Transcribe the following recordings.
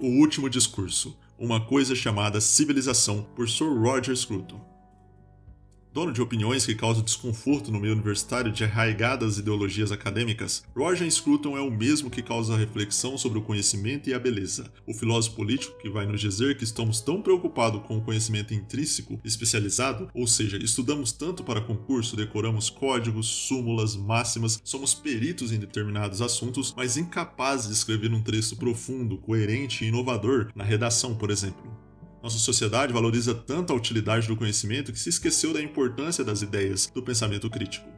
O Último Discurso Uma Coisa Chamada Civilização, por Sir Roger Scruton. Dono de opiniões que causam desconforto no meio universitário de arraigadas ideologias acadêmicas, Roger Scruton é o mesmo que causa reflexão sobre o conhecimento e a beleza. O filósofo político que vai nos dizer que estamos tão preocupados com o conhecimento intrínseco especializado, ou seja, estudamos tanto para concurso, decoramos códigos, súmulas, máximas, somos peritos em determinados assuntos, mas incapazes de escrever um texto profundo, coerente e inovador na redação, por exemplo. Nossa sociedade valoriza tanto a utilidade do conhecimento que se esqueceu da importância das ideias, do pensamento crítico.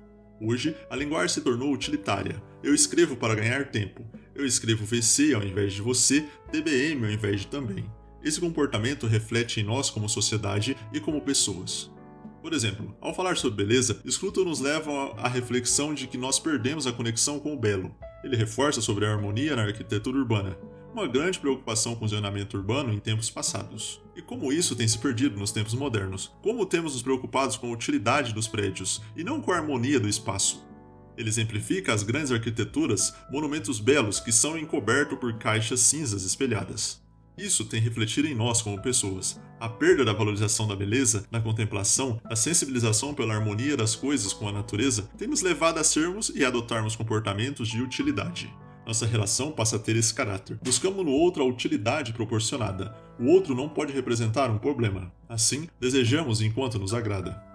Hoje, a linguagem se tornou utilitária. Eu escrevo para ganhar tempo. Eu escrevo VC ao invés de você, TBM ao invés de também. Esse comportamento reflete em nós como sociedade e como pessoas. Por exemplo, ao falar sobre beleza, Scruton nos leva à reflexão de que nós perdemos a conexão com o belo. Ele reforça sobre a harmonia na arquitetura urbana uma grande preocupação com o zonamento urbano em tempos passados. E como isso tem se perdido nos tempos modernos? Como temos nos preocupados com a utilidade dos prédios e não com a harmonia do espaço? Ele exemplifica as grandes arquiteturas, monumentos belos que são encobertos por caixas cinzas espelhadas. Isso tem refletido em nós como pessoas. A perda da valorização da beleza, na contemplação, a sensibilização pela harmonia das coisas com a natureza tem nos levado a sermos e adotarmos comportamentos de utilidade nossa relação passa a ter esse caráter. Buscamos no outro a utilidade proporcionada. O outro não pode representar um problema. Assim, desejamos enquanto nos agrada.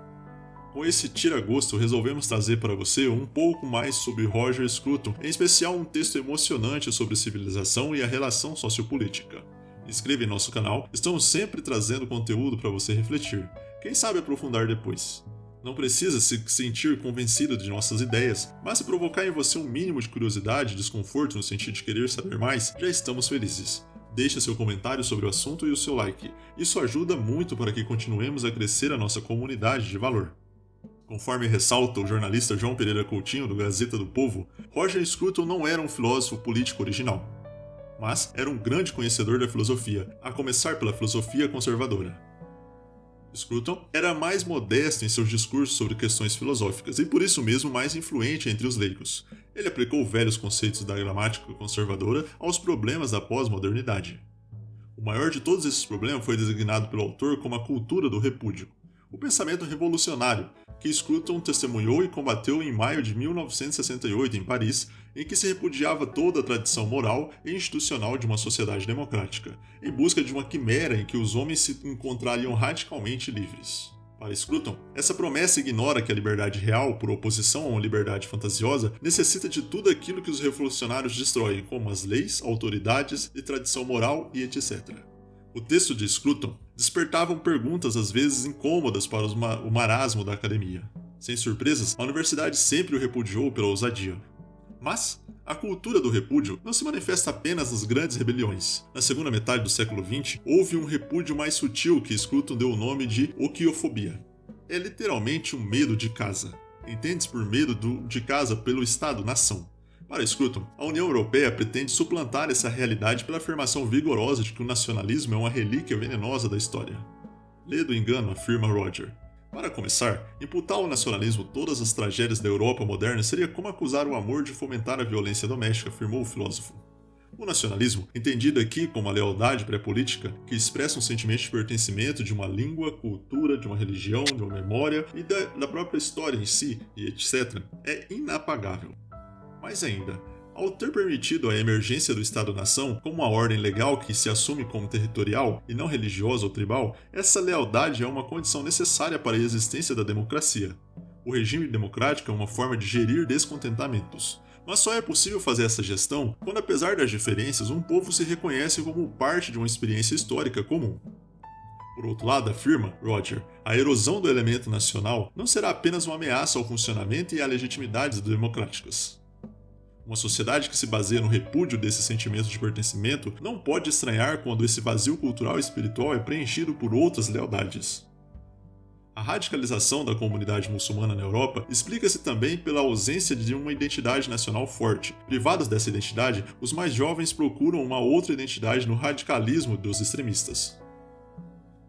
Com esse tira-gosto, resolvemos trazer para você um pouco mais sobre Roger Scruton, em especial um texto emocionante sobre civilização e a relação sociopolítica. Inscreva em nosso canal, estamos sempre trazendo conteúdo para você refletir. Quem sabe aprofundar depois. Não precisa se sentir convencido de nossas ideias, mas se provocar em você um mínimo de curiosidade e desconforto no sentido de querer saber mais, já estamos felizes. Deixe seu comentário sobre o assunto e o seu like. Isso ajuda muito para que continuemos a crescer a nossa comunidade de valor. Conforme ressalta o jornalista João Pereira Coutinho do Gazeta do Povo, Roger Scruton não era um filósofo político original, mas era um grande conhecedor da filosofia, a começar pela filosofia conservadora. Scruton era mais modesto em seus discursos sobre questões filosóficas e por isso mesmo mais influente entre os leigos. Ele aplicou velhos conceitos da gramática conservadora aos problemas da pós-modernidade. O maior de todos esses problemas foi designado pelo autor como a cultura do repúdio, o pensamento revolucionário que Scruton testemunhou e combateu em maio de 1968 em Paris, em que se repudiava toda a tradição moral e institucional de uma sociedade democrática, em busca de uma quimera em que os homens se encontrariam radicalmente livres. Para Scruton, essa promessa ignora que a liberdade real, por oposição a uma liberdade fantasiosa, necessita de tudo aquilo que os revolucionários destroem, como as leis, autoridades e tradição moral e etc. O texto de Scruton despertavam perguntas às vezes incômodas para o marasmo da academia. Sem surpresas, a universidade sempre o repudiou pela ousadia. Mas a cultura do repúdio não se manifesta apenas nas grandes rebeliões. Na segunda metade do século XX, houve um repúdio mais sutil que Scruton deu o nome de oquiofobia. É literalmente um medo de casa. Entende-se por medo do, de casa pelo Estado-nação. Para Scruton, a União Europeia pretende suplantar essa realidade pela afirmação vigorosa de que o nacionalismo é uma relíquia venenosa da história. Lê do engano, afirma Roger. Para começar, imputar ao nacionalismo todas as tragédias da Europa moderna seria como acusar o amor de fomentar a violência doméstica, afirmou o filósofo. O nacionalismo, entendido aqui como a lealdade pré-política, que expressa um sentimento de pertencimento de uma língua, cultura, de uma religião, de uma memória e da, da própria história em si, e etc., é inapagável. Mais ainda, ao ter permitido a emergência do Estado-nação como uma ordem legal que se assume como territorial e não religiosa ou tribal, essa lealdade é uma condição necessária para a existência da democracia. O regime democrático é uma forma de gerir descontentamentos. Mas só é possível fazer essa gestão quando, apesar das diferenças, um povo se reconhece como parte de uma experiência histórica comum. Por outro lado, afirma Roger, a erosão do elemento nacional não será apenas uma ameaça ao funcionamento e à legitimidade democráticas. Uma sociedade que se baseia no repúdio desse sentimento de pertencimento não pode estranhar quando esse vazio cultural e espiritual é preenchido por outras lealdades. A radicalização da comunidade muçulmana na Europa explica-se também pela ausência de uma identidade nacional forte. Privados dessa identidade, os mais jovens procuram uma outra identidade no radicalismo dos extremistas.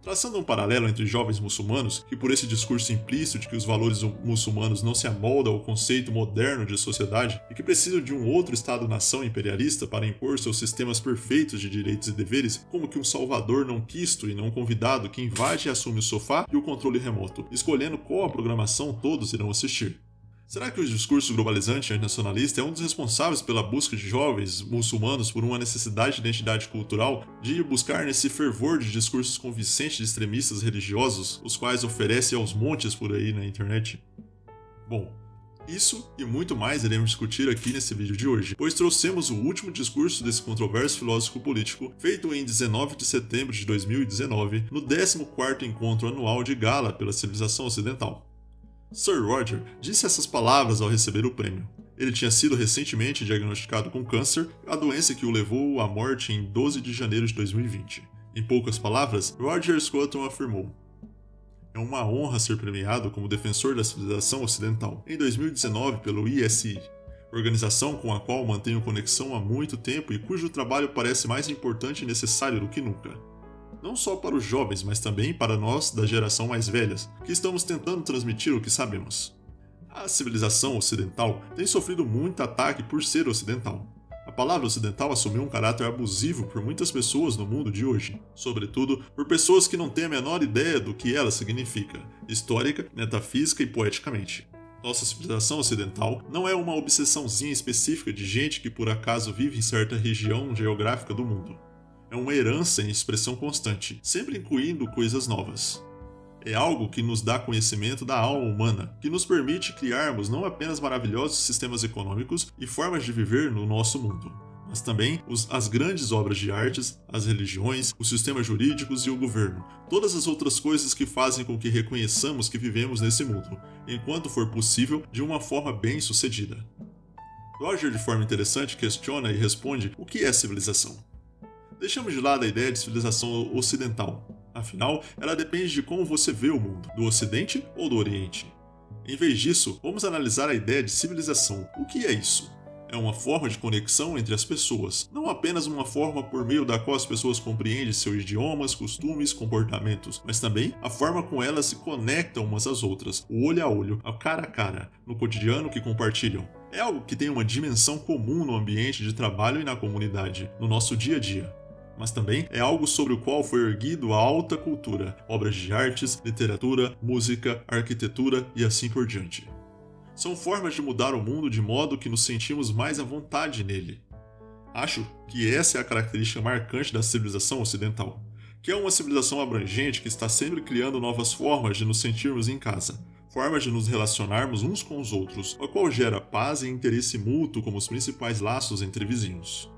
Traçando um paralelo entre jovens muçulmanos, que por esse discurso implícito de que os valores muçulmanos não se amoldam ao conceito moderno de sociedade e que precisam de um outro Estado-nação imperialista para impor seus sistemas perfeitos de direitos e deveres, como que um salvador não quisto e não convidado que invade e assume o sofá e o controle remoto, escolhendo qual a programação todos irão assistir. Será que o discurso globalizante e nacionalista é um dos responsáveis pela busca de jovens muçulmanos por uma necessidade de identidade cultural, de buscar nesse fervor de discursos convincentes de extremistas religiosos, os quais oferecem aos montes por aí na internet? Bom, isso e muito mais iremos discutir aqui nesse vídeo de hoje, pois trouxemos o último discurso desse controverso filósofo político, feito em 19 de setembro de 2019, no 14º encontro anual de Gala pela civilização ocidental. Sir Roger disse essas palavras ao receber o prêmio. Ele tinha sido recentemente diagnosticado com câncer, a doença que o levou à morte em 12 de janeiro de 2020. Em poucas palavras, Roger Scruton afirmou: É uma honra ser premiado como defensor da civilização ocidental, em 2019 pelo ISI, organização com a qual mantenho conexão há muito tempo e cujo trabalho parece mais importante e necessário do que nunca não só para os jovens, mas também para nós da geração mais velhas, que estamos tentando transmitir o que sabemos. A civilização ocidental tem sofrido muito ataque por ser ocidental. A palavra ocidental assumiu um caráter abusivo por muitas pessoas no mundo de hoje, sobretudo por pessoas que não têm a menor ideia do que ela significa, histórica, metafísica e poeticamente. Nossa civilização ocidental não é uma obsessãozinha específica de gente que por acaso vive em certa região geográfica do mundo é uma herança em expressão constante, sempre incluindo coisas novas. É algo que nos dá conhecimento da alma humana, que nos permite criarmos não apenas maravilhosos sistemas econômicos e formas de viver no nosso mundo, mas também os, as grandes obras de artes, as religiões, os sistemas jurídicos e o governo, todas as outras coisas que fazem com que reconheçamos que vivemos nesse mundo, enquanto for possível, de uma forma bem sucedida. Roger, de forma interessante, questiona e responde o que é civilização. Deixamos de lado a ideia de civilização ocidental. Afinal, ela depende de como você vê o mundo, do Ocidente ou do Oriente. Em vez disso, vamos analisar a ideia de civilização. O que é isso? É uma forma de conexão entre as pessoas, não apenas uma forma por meio da qual as pessoas compreendem seus idiomas, costumes, comportamentos, mas também a forma com elas se conectam umas às outras, o olho a olho, a cara a cara, no cotidiano que compartilham. É algo que tem uma dimensão comum no ambiente de trabalho e na comunidade, no nosso dia a dia mas também é algo sobre o qual foi erguido a alta cultura, obras de artes, literatura, música, arquitetura e assim por diante. São formas de mudar o mundo de modo que nos sentimos mais à vontade nele. Acho que essa é a característica marcante da civilização ocidental, que é uma civilização abrangente que está sempre criando novas formas de nos sentirmos em casa, formas de nos relacionarmos uns com os outros, a qual gera paz e interesse mútuo como os principais laços entre vizinhos.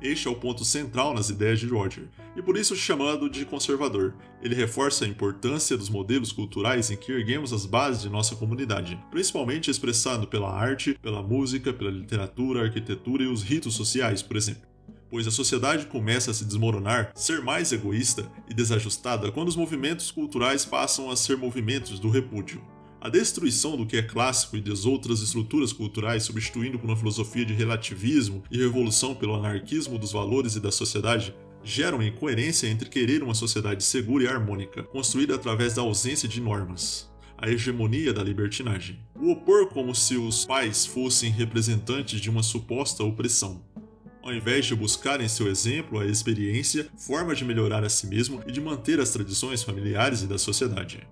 Este é o ponto central nas ideias de Roger, e por isso chamado de conservador. Ele reforça a importância dos modelos culturais em que erguemos as bases de nossa comunidade, principalmente expressado pela arte, pela música, pela literatura, arquitetura e os ritos sociais, por exemplo pois a sociedade começa a se desmoronar, ser mais egoísta e desajustada quando os movimentos culturais passam a ser movimentos do repúdio. A destruição do que é clássico e das outras estruturas culturais, substituindo por uma filosofia de relativismo e revolução pelo anarquismo dos valores e da sociedade, geram incoerência entre querer uma sociedade segura e harmônica, construída através da ausência de normas a hegemonia da libertinagem. O opor como se os pais fossem representantes de uma suposta opressão. Ao invés de buscar em seu exemplo a experiência, forma de melhorar a si mesmo e de manter as tradições familiares e da sociedade.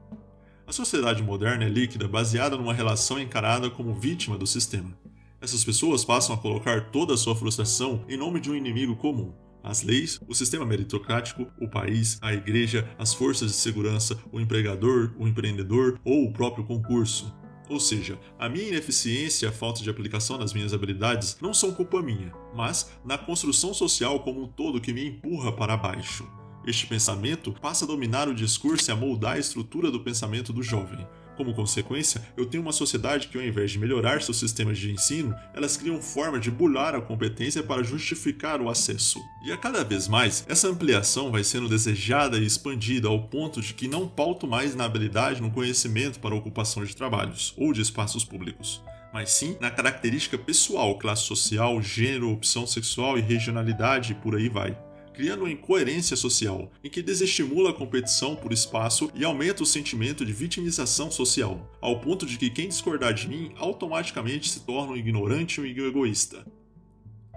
A sociedade moderna é líquida, baseada numa relação encarada como vítima do sistema. Essas pessoas passam a colocar toda a sua frustração em nome de um inimigo comum. As leis, o sistema meritocrático, o país, a igreja, as forças de segurança, o empregador, o empreendedor ou o próprio concurso. Ou seja, a minha ineficiência e a falta de aplicação das minhas habilidades não são culpa minha, mas na construção social como um todo que me empurra para baixo. Este pensamento passa a dominar o discurso e a moldar a estrutura do pensamento do jovem. Como consequência, eu tenho uma sociedade que, ao invés de melhorar seus sistemas de ensino, elas criam forma de bular a competência para justificar o acesso. E a cada vez mais, essa ampliação vai sendo desejada e expandida ao ponto de que não pauto mais na habilidade no conhecimento para ocupação de trabalhos ou de espaços públicos mas sim na característica pessoal, classe social, gênero, opção sexual e regionalidade e por aí vai criando uma incoerência social, em que desestimula a competição por espaço e aumenta o sentimento de vitimização social, ao ponto de que quem discordar de mim automaticamente se torna um ignorante e um egoísta.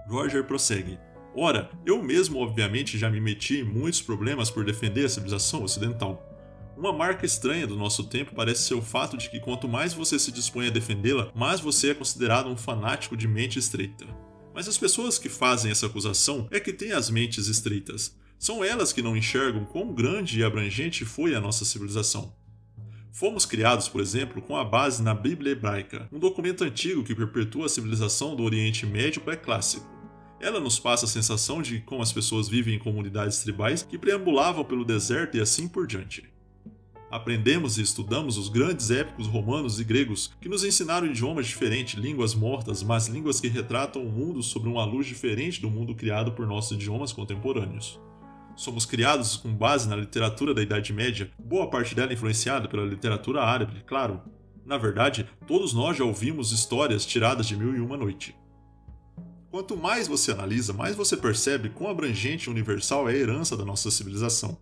Roger prossegue. Ora, eu mesmo obviamente já me meti em muitos problemas por defender a civilização ocidental. Uma marca estranha do nosso tempo parece ser o fato de que quanto mais você se dispõe a defendê-la, mais você é considerado um fanático de mente estreita. Mas as pessoas que fazem essa acusação é que têm as mentes estreitas. São elas que não enxergam quão grande e abrangente foi a nossa civilização. Fomos criados, por exemplo, com a base na Bíblia Hebraica, um documento antigo que perpetua a civilização do Oriente Médio pré-clássico. Ela nos passa a sensação de como as pessoas vivem em comunidades tribais que preambulavam pelo deserto e assim por diante. Aprendemos e estudamos os grandes épicos romanos e gregos que nos ensinaram idiomas diferentes, línguas mortas, mas línguas que retratam o mundo sob uma luz diferente do mundo criado por nossos idiomas contemporâneos. Somos criados com base na literatura da Idade Média, boa parte dela influenciada pela literatura árabe, claro. Na verdade, todos nós já ouvimos histórias tiradas de Mil e Uma Noite. Quanto mais você analisa, mais você percebe quão abrangente e universal é a herança da nossa civilização.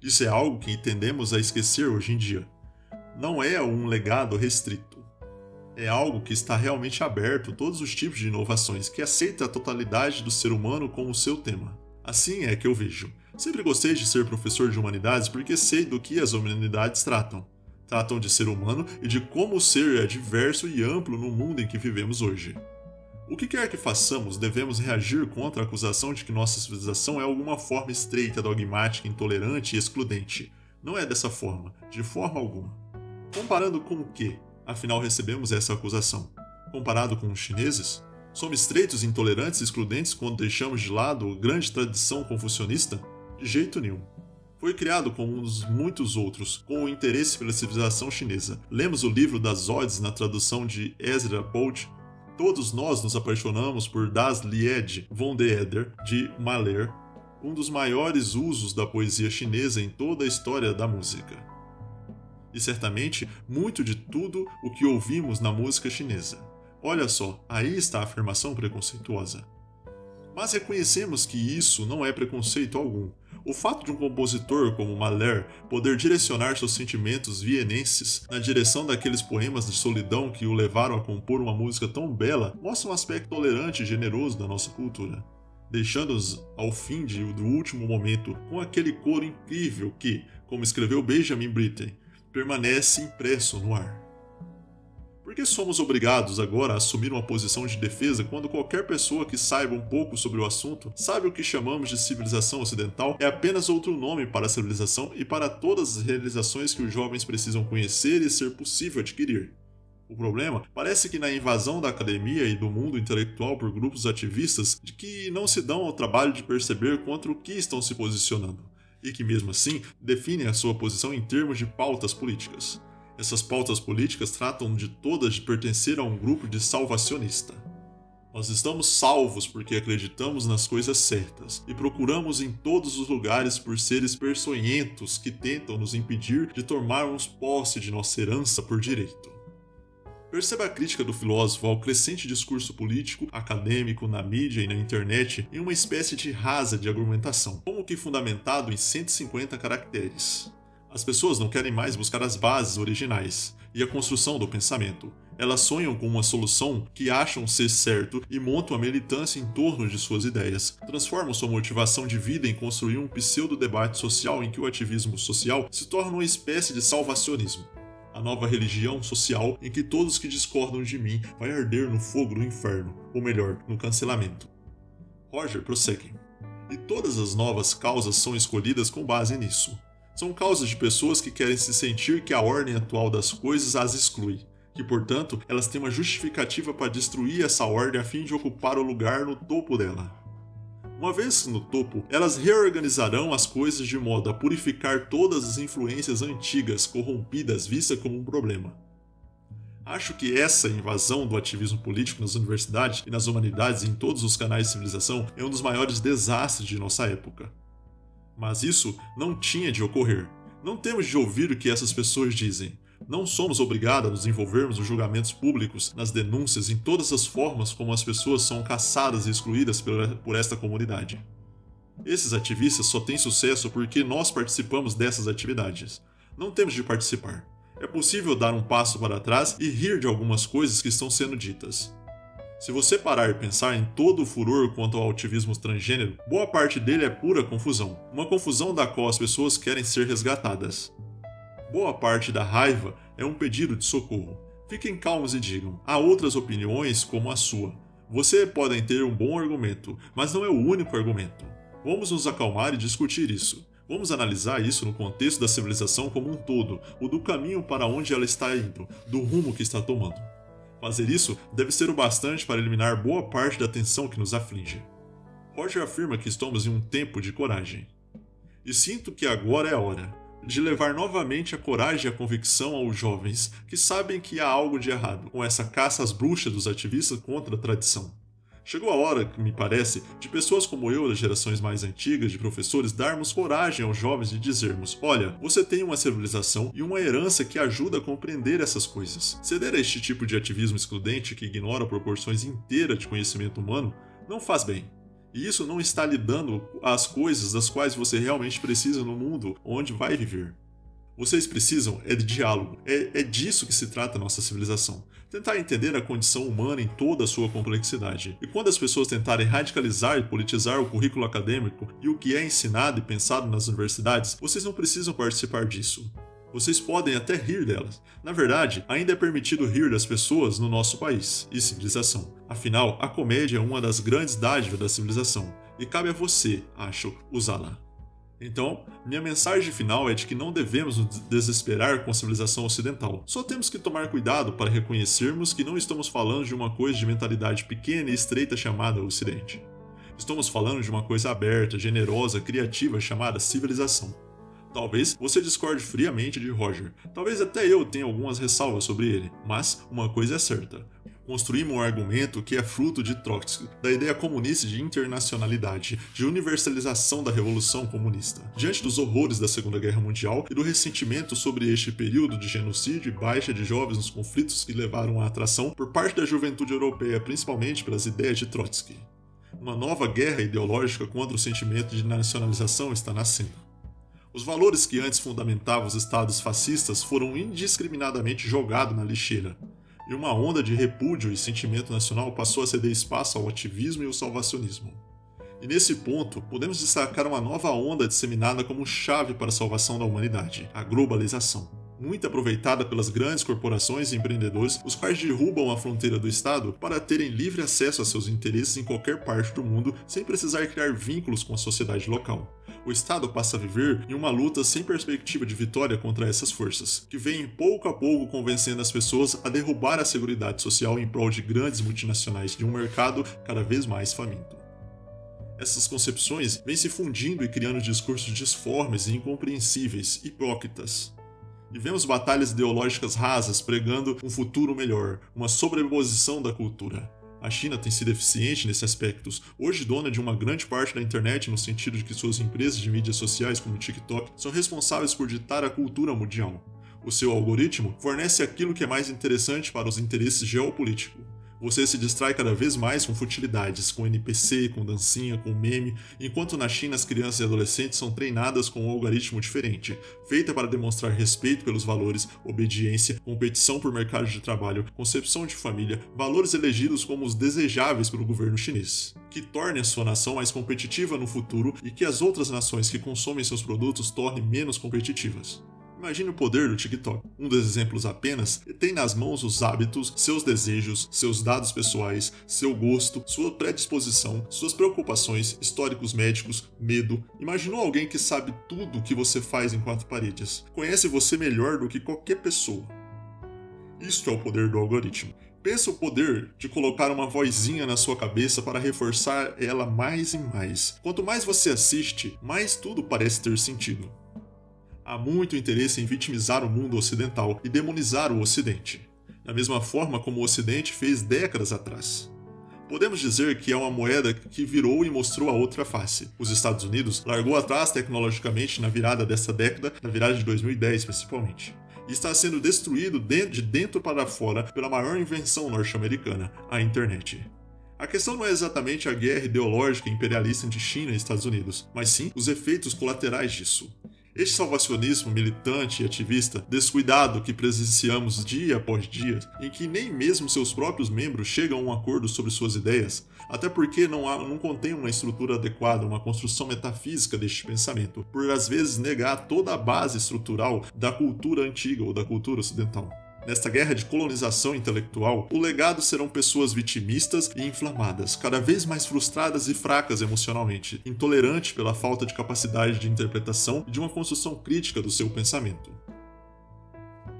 Isso é algo que tendemos a esquecer hoje em dia. Não é um legado restrito. É algo que está realmente aberto a todos os tipos de inovações, que aceita a totalidade do ser humano como seu tema. Assim é que eu vejo. Sempre gostei de ser professor de humanidades porque sei do que as humanidades tratam. Tratam de ser humano e de como o ser é diverso e amplo no mundo em que vivemos hoje. O que quer que façamos, devemos reagir contra a acusação de que nossa civilização é alguma forma estreita, dogmática, intolerante e excludente. Não é dessa forma, de forma alguma. Comparando com o que, afinal, recebemos essa acusação? Comparado com os chineses? Somos estreitos, intolerantes e excludentes quando deixamos de lado a grande tradição confucionista? De jeito nenhum. Foi criado como um dos muitos outros, com o interesse pela civilização chinesa. Lemos o livro das Odes na tradução de Ezra Pound Todos nós nos apaixonamos por Das Lied von der Eder, de Mahler, um dos maiores usos da poesia chinesa em toda a história da música. E certamente muito de tudo o que ouvimos na música chinesa. Olha só, aí está a afirmação preconceituosa. Mas reconhecemos que isso não é preconceito algum, o fato de um compositor como Mahler poder direcionar seus sentimentos vienenses na direção daqueles poemas de solidão que o levaram a compor uma música tão bela mostra um aspecto tolerante e generoso da nossa cultura deixando-os ao fim de, do último momento com aquele coro incrível que, como escreveu Benjamin Britten, permanece impresso no ar. Que somos obrigados agora a assumir uma posição de defesa quando qualquer pessoa que saiba um pouco sobre o assunto sabe o que chamamos de civilização ocidental é apenas outro nome para a civilização e para todas as realizações que os jovens precisam conhecer e ser possível adquirir? O problema parece que na invasão da academia e do mundo intelectual por grupos ativistas de que não se dão ao trabalho de perceber contra o que estão se posicionando, e que mesmo assim definem a sua posição em termos de pautas políticas. Essas pautas políticas tratam de todas de pertencer a um grupo de salvacionista. Nós estamos salvos porque acreditamos nas coisas certas e procuramos em todos os lugares por seres peçonhentos que tentam nos impedir de tomarmos posse de nossa herança por direito. Perceba a crítica do filósofo ao crescente discurso político, acadêmico, na mídia e na internet em uma espécie de rasa de argumentação, como que fundamentado em 150 caracteres. As pessoas não querem mais buscar as bases originais e a construção do pensamento. Elas sonham com uma solução que acham ser certo e montam a militância em torno de suas ideias. Transformam sua motivação de vida em construir um pseudo-debate social em que o ativismo social se torna uma espécie de salvacionismo. A nova religião social em que todos que discordam de mim vai arder no fogo do inferno, ou melhor, no cancelamento. Roger prossegue. E todas as novas causas são escolhidas com base nisso. São causas de pessoas que querem se sentir que a ordem atual das coisas as exclui, que portanto elas têm uma justificativa para destruir essa ordem a fim de ocupar o lugar no topo dela. Uma vez no topo, elas reorganizarão as coisas de modo a purificar todas as influências antigas corrompidas vistas como um problema. Acho que essa invasão do ativismo político nas universidades e nas humanidades e em todos os canais de civilização é um dos maiores desastres de nossa época. Mas isso não tinha de ocorrer. Não temos de ouvir o que essas pessoas dizem. Não somos obrigados a nos envolvermos nos julgamentos públicos, nas denúncias, em todas as formas como as pessoas são caçadas e excluídas por esta comunidade. Esses ativistas só têm sucesso porque nós participamos dessas atividades. Não temos de participar. É possível dar um passo para trás e rir de algumas coisas que estão sendo ditas. Se você parar e pensar em todo o furor quanto ao ativismo transgênero, boa parte dele é pura confusão. Uma confusão da qual as pessoas querem ser resgatadas. Boa parte da raiva é um pedido de socorro. Fiquem calmos e digam: há outras opiniões como a sua. Você podem ter um bom argumento, mas não é o único argumento. Vamos nos acalmar e discutir isso. Vamos analisar isso no contexto da civilização como um todo, o do caminho para onde ela está indo, do rumo que está tomando. Fazer isso deve ser o bastante para eliminar boa parte da tensão que nos aflige. Roger afirma que estamos em um tempo de coragem. E sinto que agora é a hora de levar novamente a coragem e a convicção aos jovens que sabem que há algo de errado com essa caça às bruxas dos ativistas contra a tradição. Chegou a hora, me parece, de pessoas como eu, das gerações mais antigas, de professores, darmos coragem aos jovens de dizermos: olha, você tem uma civilização e uma herança que ajuda a compreender essas coisas. Ceder a este tipo de ativismo excludente que ignora proporções inteiras de conhecimento humano não faz bem. E isso não está lhe dando as coisas das quais você realmente precisa no mundo onde vai viver. Vocês precisam é de diálogo. É, é disso que se trata nossa civilização tentar entender a condição humana em toda a sua complexidade. E quando as pessoas tentarem radicalizar e politizar o currículo acadêmico e o que é ensinado e pensado nas universidades, vocês não precisam participar disso. Vocês podem até rir delas. Na verdade, ainda é permitido rir das pessoas no nosso país e civilização. Afinal, a comédia é uma das grandes dádivas da civilização e cabe a você, acho, usá-la. Então, minha mensagem final é de que não devemos nos desesperar com a civilização ocidental. Só temos que tomar cuidado para reconhecermos que não estamos falando de uma coisa de mentalidade pequena e estreita chamada Ocidente. Estamos falando de uma coisa aberta, generosa, criativa chamada civilização. Talvez você discorde friamente de Roger, talvez até eu tenha algumas ressalvas sobre ele, mas uma coisa é certa: construímos um argumento que é fruto de Trotsky, da ideia comunista de internacionalidade, de universalização da Revolução Comunista. Diante dos horrores da Segunda Guerra Mundial e do ressentimento sobre este período de genocídio e baixa de jovens nos conflitos que levaram à atração por parte da juventude europeia, principalmente pelas ideias de Trotsky. Uma nova guerra ideológica contra o sentimento de nacionalização está nascendo. Os valores que antes fundamentavam os estados fascistas foram indiscriminadamente jogados na lixeira e uma onda de repúdio e sentimento nacional passou a ceder espaço ao ativismo e ao salvacionismo. E nesse ponto, podemos destacar uma nova onda disseminada como chave para a salvação da humanidade: a globalização. Muito aproveitada pelas grandes corporações e empreendedores, os quais derrubam a fronteira do Estado para terem livre acesso a seus interesses em qualquer parte do mundo sem precisar criar vínculos com a sociedade local o Estado passa a viver em uma luta sem perspectiva de vitória contra essas forças, que vêm pouco a pouco convencendo as pessoas a derrubar a seguridade social em prol de grandes multinacionais de um mercado cada vez mais faminto. Essas concepções vêm se fundindo e criando discursos disformes e incompreensíveis, hipócritas. E vemos batalhas ideológicas rasas pregando um futuro melhor, uma sobreposição da cultura, a China tem sido eficiente nesse aspecto, hoje dona de uma grande parte da internet no sentido de que suas empresas de mídias sociais como o TikTok são responsáveis por ditar a cultura mundial. O seu algoritmo fornece aquilo que é mais interessante para os interesses geopolíticos. Você se distrai cada vez mais com futilidades, com NPC, com dancinha, com meme, enquanto na China as crianças e adolescentes são treinadas com um algoritmo diferente, feita para demonstrar respeito pelos valores, obediência, competição por mercado de trabalho, concepção de família, valores elegidos como os desejáveis pelo governo chinês, que torne a sua nação mais competitiva no futuro e que as outras nações que consomem seus produtos tornem menos competitivas. Imagine o poder do TikTok. Um dos exemplos apenas tem nas mãos os hábitos, seus desejos, seus dados pessoais, seu gosto, sua predisposição, suas preocupações, históricos médicos, medo. Imaginou alguém que sabe tudo o que você faz em quatro paredes? Conhece você melhor do que qualquer pessoa. Isto é o poder do algoritmo. Pensa o poder de colocar uma vozinha na sua cabeça para reforçar ela mais e mais. Quanto mais você assiste, mais tudo parece ter sentido há muito interesse em vitimizar o mundo ocidental e demonizar o Ocidente, da mesma forma como o Ocidente fez décadas atrás. Podemos dizer que é uma moeda que virou e mostrou a outra face. Os Estados Unidos largou atrás tecnologicamente na virada dessa década, na virada de 2010 principalmente, e está sendo destruído de dentro para fora pela maior invenção norte-americana, a internet. A questão não é exatamente a guerra ideológica imperialista entre China e Estados Unidos, mas sim os efeitos colaterais disso. Este salvacionismo militante e ativista descuidado que presenciamos dia após dia, em que nem mesmo seus próprios membros chegam a um acordo sobre suas ideias, até porque não, há, não contém uma estrutura adequada, uma construção metafísica deste pensamento, por às vezes negar toda a base estrutural da cultura antiga ou da cultura ocidental. Nesta guerra de colonização intelectual, o legado serão pessoas vitimistas e inflamadas, cada vez mais frustradas e fracas emocionalmente, intolerantes pela falta de capacidade de interpretação e de uma construção crítica do seu pensamento.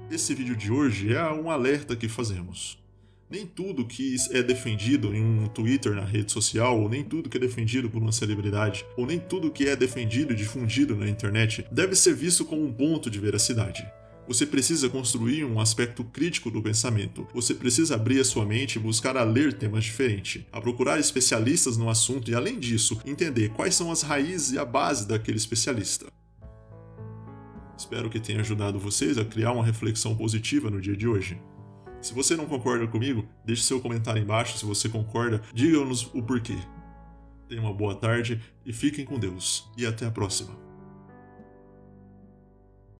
Esse vídeo de hoje é um alerta que fazemos. Nem tudo que é defendido em um Twitter na rede social, ou nem tudo que é defendido por uma celebridade, ou nem tudo que é defendido e difundido na internet deve ser visto como um ponto de veracidade. Você precisa construir um aspecto crítico do pensamento. Você precisa abrir a sua mente e buscar a ler temas diferentes, a procurar especialistas no assunto e, além disso, entender quais são as raízes e a base daquele especialista. Espero que tenha ajudado vocês a criar uma reflexão positiva no dia de hoje. Se você não concorda comigo, deixe seu comentário embaixo. Se você concorda, diga-nos o porquê. Tenha uma boa tarde e fiquem com Deus. E até a próxima.